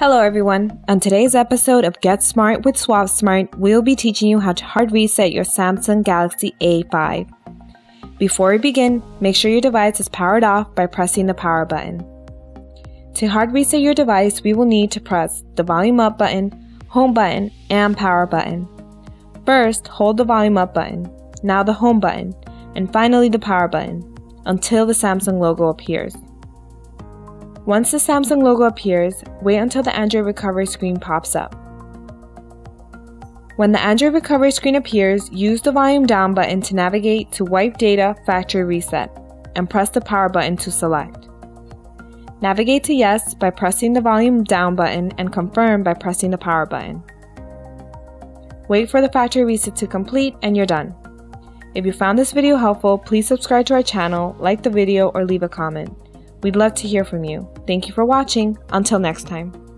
Hello everyone. On today's episode of Get Smart with SwopSmart, we'll be teaching you how to hard reset your Samsung Galaxy A5. Before we begin, make sure your device is powered off by pressing the power button. To hard reset your device, we will need to press the volume up button, home button, and power button. First, hold the volume up button, now the home button, and finally the power button until the Samsung logo appears. Once the Samsung logo appears, wait until the Android recovery screen pops up. When the Android recovery screen appears, use the volume down button to navigate to Wipe Data Factory Reset and press the power button to select. Navigate to Yes by pressing the volume down button and confirm by pressing the power button. Wait for the factory reset to complete and you're done. If you found this video helpful, please subscribe to our channel, like the video, or leave a comment. We'd love to hear from you. Thank you for watching. Until next time.